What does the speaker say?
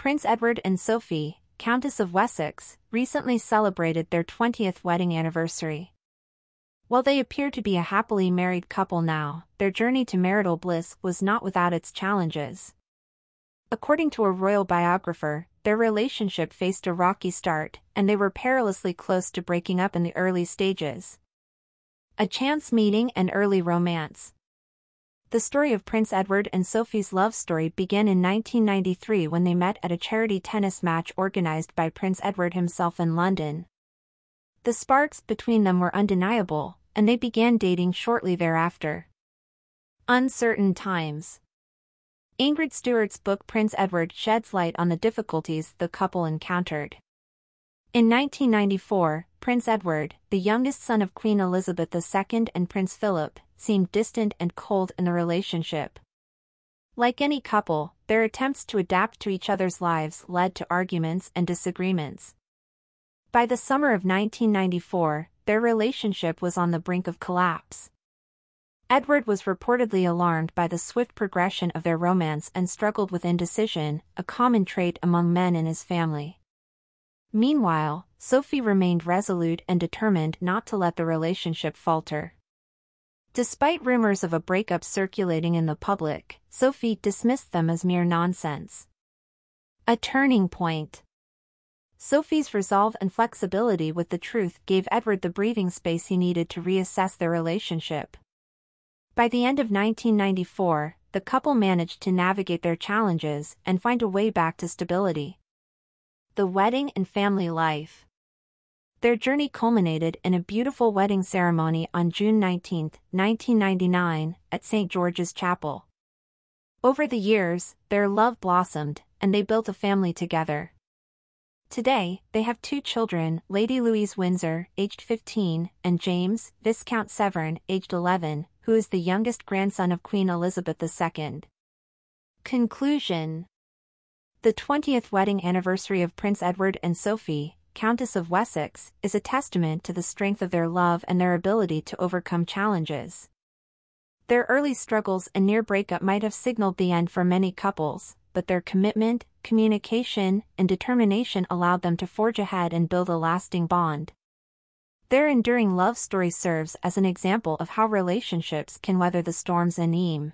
Prince Edward and Sophie, Countess of Wessex, recently celebrated their 20th wedding anniversary. While they appear to be a happily married couple now, their journey to marital bliss was not without its challenges. According to a royal biographer, their relationship faced a rocky start, and they were perilously close to breaking up in the early stages. A chance meeting and early romance. The story of Prince Edward and Sophie's love story began in 1993 when they met at a charity tennis match organized by Prince Edward himself in London. The sparks between them were undeniable, and they began dating shortly thereafter. Uncertain times. Ingrid Seward's book Prince Edward sheds light on the difficulties the couple encountered. In 1994, Prince Edward, the youngest son of Queen Elizabeth II and Prince Philip, seemed distant and cold in the relationship. Like any couple, their attempts to adapt to each other's lives led to arguments and disagreements. By the summer of 1994, their relationship was on the brink of collapse. Edward was reportedly alarmed by the swift progression of their romance and struggled with indecision, a common trait among men in his family. Meanwhile, Sophie remained resolute and determined not to let the relationship falter. Despite rumors of a breakup circulating in the public, Sophie dismissed them as mere nonsense. A turning point. Sophie's resolve and flexibility with the truth gave Edward the breathing space he needed to reassess their relationship. By the end of 1994, the couple managed to navigate their challenges and find a way back to stability. The wedding and family life. Their journey culminated in a beautiful wedding ceremony on June 19, 1999, at St. George's Chapel. Over the years, their love blossomed, and they built a family together. Today, they have two children, Lady Louise Windsor, aged 15, and James, Viscount Severn, aged 11, who is the youngest grandson of Queen Elizabeth II. Conclusion The 20th wedding anniversary of Prince Edward and Sophie, Countess of Wessex, is a testament to the strength of their love and their ability to overcome challenges. Their early struggles and near breakup might have signaled the end for many couples, but their commitment, communication, and determination allowed them to forge ahead and build a lasting bond. Their enduring love story serves as an example of how relationships can weather the storms and aim.